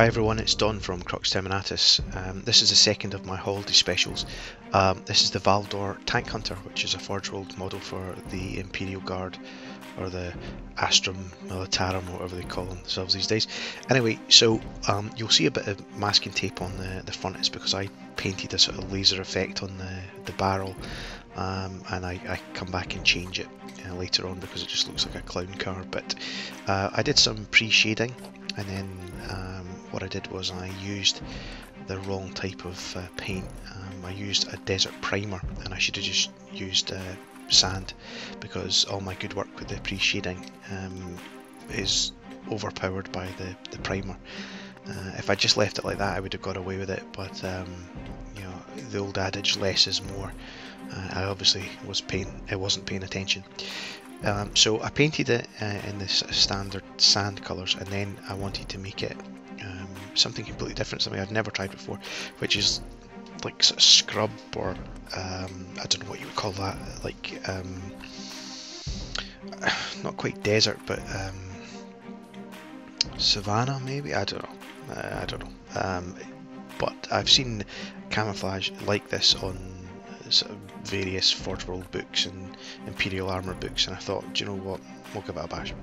Hi everyone, it's Don from Crux Terminatus. Um, this is the second of my holiday specials. Um, this is the Valdor Tank Hunter, which is a Forge World model for the Imperial Guard, or the Astra Militarum, whatever they call themselves these days. Anyway, so um, you'll see a bit of masking tape on the, the front, it's because I painted a sort of laser effect on the, the barrel, um, and I, I, come back and change it uh, later on because it just looks like a clown car. But uh, I did some pre-shading and then um, what I did was I used the wrong type of uh, paint. Um, I used a desert primer and I should have just used uh, sand because all my good work with the pre-shading um, is overpowered by the, the primer. Uh, if I just left it like that I would have got away with it but um, you know the old adage less is more. Uh, I obviously was paying, I wasn't paying attention. Um, so I painted it uh, in the standard sand colours and then I wanted to make it um, something completely different, something I've never tried before, which is like sort of scrub or um, I don't know what you would call that, like um, not quite desert, but um, savannah maybe. I don't know. Uh, I don't know. Um, but I've seen camouflage like this on sort of various Forge World books and Imperial Armour books, and I thought, do you know what, we'll give it a bash.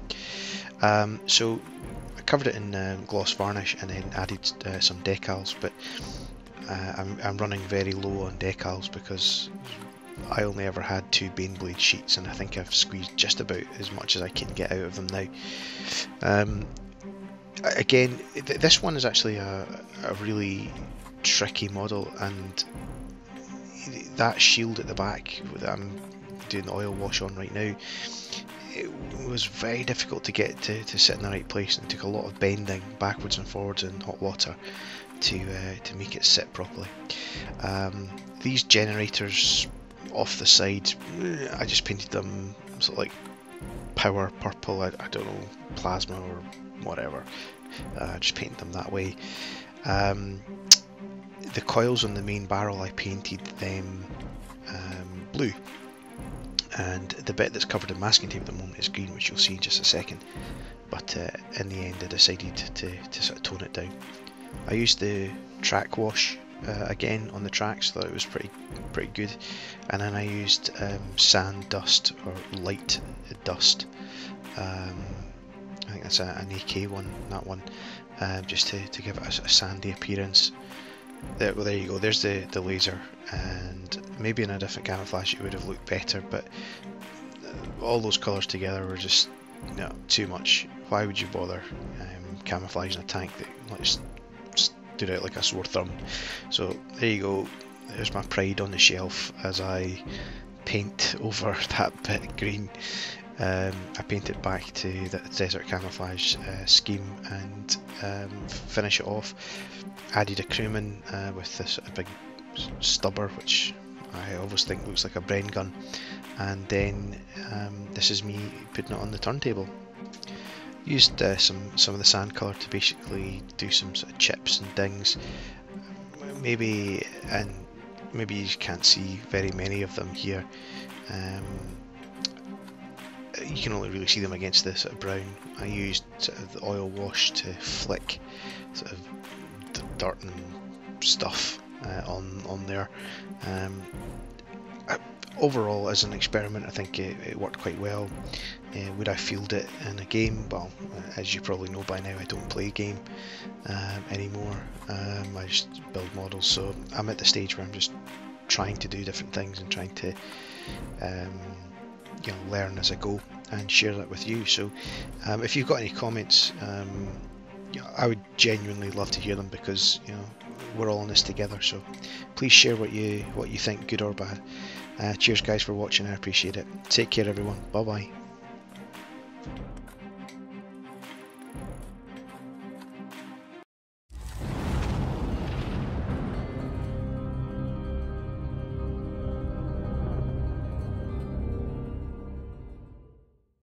Um, so I covered it in um, gloss varnish and then added uh, some decals, but uh, I'm, I'm running very low on decals because I only ever had two Baneblade sheets and I think I've squeezed just about as much as I can get out of them now. Um, again, th this one is actually a, a really tricky model and that shield at the back that I'm doing the oil wash on right now, it was very difficult to get to, to sit in the right place and took a lot of bending backwards and forwards in hot water to uh, to make it sit properly. Um, these generators off the side, I just painted them sort of like power purple, I, I don't know, plasma or whatever. Uh, just painted them that way. Um, the coils on the main barrel I painted them um, blue. And the bit that's covered in masking tape at the moment is green which you'll see in just a second. But uh, in the end I decided to, to sort of tone it down. I used the track wash uh, again on the tracks thought it was pretty pretty good. And then I used um, sand dust or light dust. Um, I think that's a, an AK one that one uh, just to, to give it a, a sandy appearance there, well, there you go. There's the, the laser, and maybe in a different camouflage it would have looked better, but uh, all those colours together were just you too much. Why would you bother um, camouflaging a tank that like, stood out like a sore thumb? So there you go. There's my pride on the shelf as I paint over that bit green. Um, I paint it back to the desert camouflage uh, scheme and um, finish it off. Added a crewman uh, with this big stubber which I always think looks like a Bren gun and then um, this is me putting it on the turntable. Used uh, some, some of the sand colour to basically do some sort of chips and dings maybe and maybe you can't see very many of them here um, you can only really see them against the sort of brown. I used sort of the oil wash to flick sort of dirt and stuff uh, on on there. Um, overall, as an experiment, I think it, it worked quite well. Uh, would I field it in a game? Well, as you probably know by now, I don't play a game um, anymore. Um, I just build models, so I'm at the stage where I'm just trying to do different things and trying to um, you know learn as I go and share that with you. So um, if you've got any comments, um, I would genuinely love to hear them because you know we're all in this together. So please share what you what you think, good or bad. Uh, cheers, guys, for watching. I appreciate it. Take care, everyone. Bye bye.